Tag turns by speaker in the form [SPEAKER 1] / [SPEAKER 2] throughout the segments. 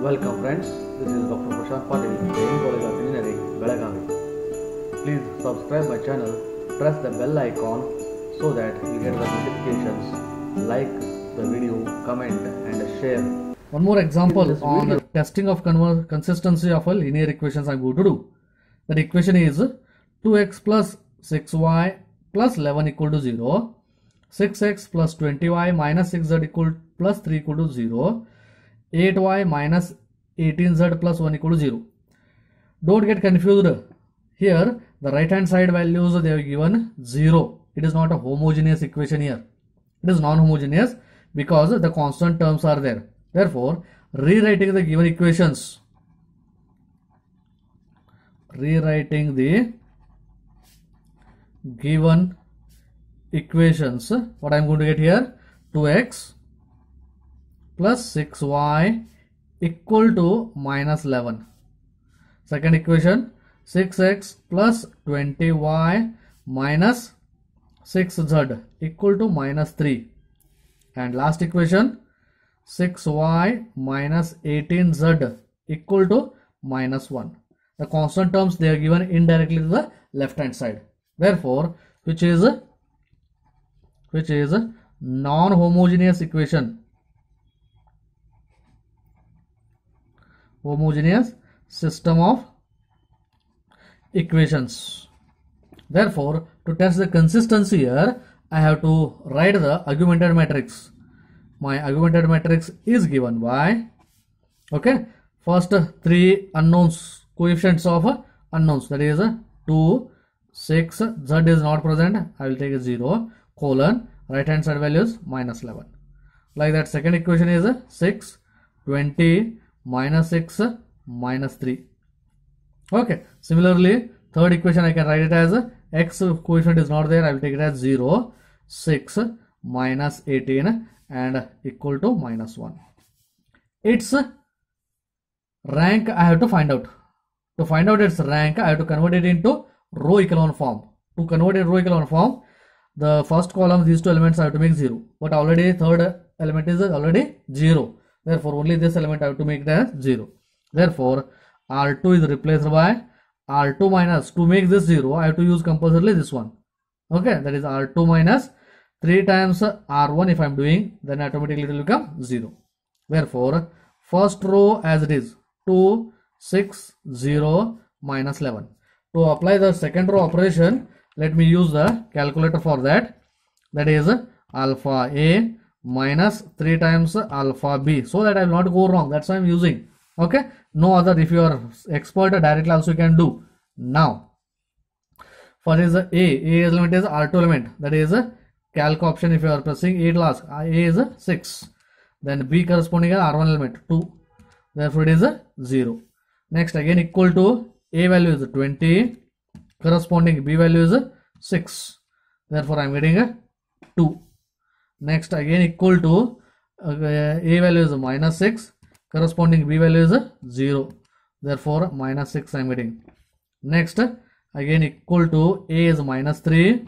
[SPEAKER 1] Welcome friends, this is Dr. Prashant Patil, Jain College of Engineering, Belagavi. Please subscribe my channel, press the bell icon so that you get the notifications, like the video, comment and share.
[SPEAKER 2] One more example on the testing of consistency of a linear equations I'm going to do. That equation is 2x plus 6y plus 11 equal to 0, 6x plus 20y minus 6z equal plus 3 equal to 0, 8y minus 18z plus 1 equal to 0. Don't get confused. Here, the right hand side values they are given 0. It is not a homogeneous equation here. It is non-homogeneous because the constant terms are there. Therefore, rewriting the given equations, rewriting the given equations, what I am going to get here, 2x plus 6y equal to minus 11. Second equation 6x plus 20y minus 6z equal to minus 3. And last equation 6y minus 18z equal to minus 1. The constant terms they are given indirectly to the left hand side. Therefore, which is which is non-homogeneous equation homogeneous system of equations. Therefore, to test the consistency here, I have to write the augmented matrix. My augmented matrix is given by, okay, first three unknowns, coefficients of unknowns, that is 2, 6, z is not present, I will take a 0, colon, right hand side values minus 11. Like that, second equation is 6, 20, minus 6, minus 3. Okay. Similarly, third equation I can write it as x coefficient is not there. I will take it as 0, 6, minus 18 and equal to minus 1. Its rank I have to find out. To find out its rank, I have to convert it into row echelon form. To convert it row echelon form, the first column, these two elements I have to make 0. But already third element is already 0. Therefore, only this element I have to make it as 0. Therefore, R2 is replaced by R2 minus. To make this 0, I have to use compulsorily this one. Okay, that is R2 minus 3 times R1 if I am doing, then automatically it will become 0. Therefore, first row as it is 2, 6, 0, minus 11. To apply the second row operation, let me use the calculator for that. That is alpha A minus 3 times alpha B. So that I will not go wrong. That's why I am using. Okay. No other. If you are expert, directly also you can do. Now, first is A. A element is R2 element. That is a calc option. If you are pressing A last, A is 6. Then B corresponding R1 element 2. Therefore, it is 0. Next, again equal to A value is 20. Corresponding B value is 6. Therefore, I am getting a 2. Next, again equal to uh, A value is minus 6. Corresponding B value is 0. Therefore, minus 6 I am getting. Next, again equal to A is minus 3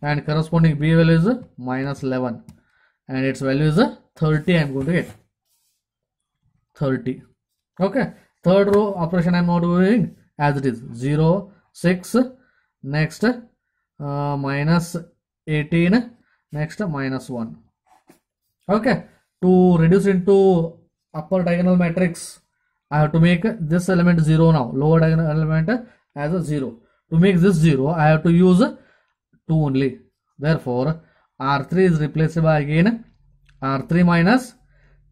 [SPEAKER 2] and corresponding B value is minus 11 and its value is 30 I am going to get. 30. Okay. Third row operation I am not doing as it is 0, 6, next uh, minus 18, next minus 1. Okay. To reduce into upper diagonal matrix, I have to make this element 0 now. Lower diagonal element as a 0. To make this 0, I have to use 2 only. Therefore, R3 is replaced by again R3 minus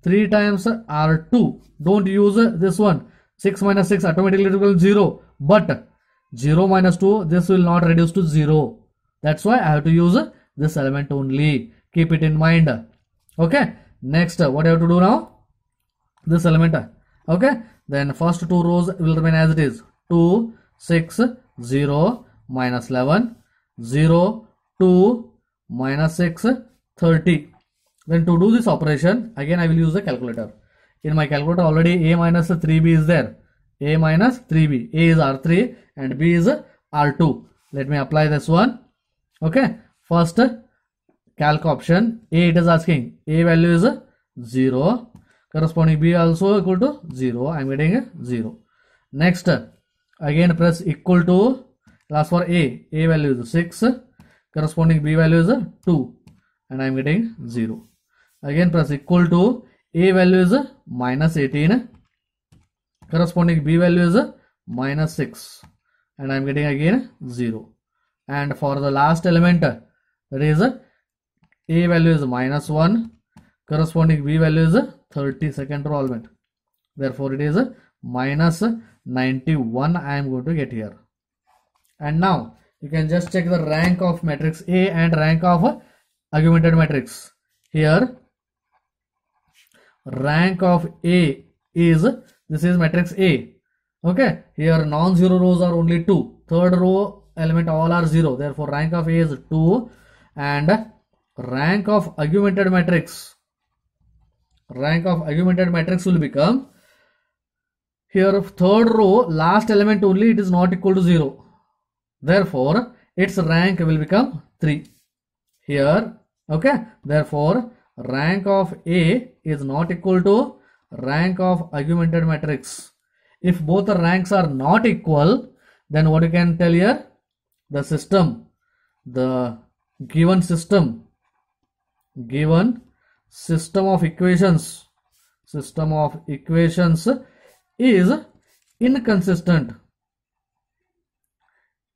[SPEAKER 2] 3 times R2. Don't use this one. 6 minus 6 automatically equals 0. But 0 minus 2, this will not reduce to 0. That's why I have to use this element only. Keep it in mind. Okay. Next, what I have to do now? This element. Okay. Then first two rows will remain as it is. 2, 6, 0, minus 11, 0, 2, minus 6, 30. Then to do this operation, again I will use the calculator. In my calculator already A minus 3B is there. A minus 3B. A is R3 and B is R2. Let me apply this one. Okay. First calc option. A it is asking. A value is 0. corresponding b also equal to 0 i'm getting a 0 next again press equal to last for a. A value is 6 corresponding b value is 2 and i'm getting 0 again press equal to a value is minus 18 corresponding b value is minus 6 and i'm getting again 0 and for the last element that is a value is minus 1 corresponding b value is 30 second row element therefore it is minus 91 i am going to get here. And now you can just check the rank of matrix a and rank of augmented matrix. Here rank of a is this is matrix a. Okay? Here non-zero rows are only two. Third row element all are zero. Therefore rank of a is 2 and rank of augmented matrix. Rank of augmented matrix will become here third row last element only it is not equal to 0 therefore its rank will become 3 here okay. Therefore rank of a is not equal to rank of augmented matrix. If both the ranks are not equal then what you can tell here? The system the given system given system of equations system of equations is inconsistent.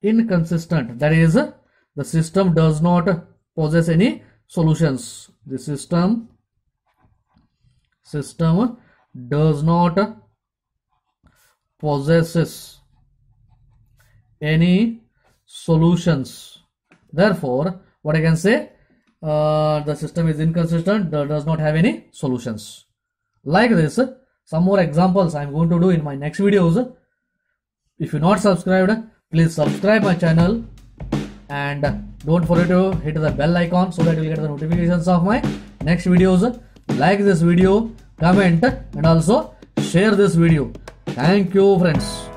[SPEAKER 2] Inconsistent. That is the system does not possess any solutions. The system system does not possesses any solutions. Therefore what i can say uh, the system is inconsistent does not have any solutions. Like this some more examples i'm going to do in my next videos. If you're not subscribed please subscribe my channel and don't forget to hit the bell icon so that you'll get the notifications of my next videos. Like this video comment and also share this video. Thank you friends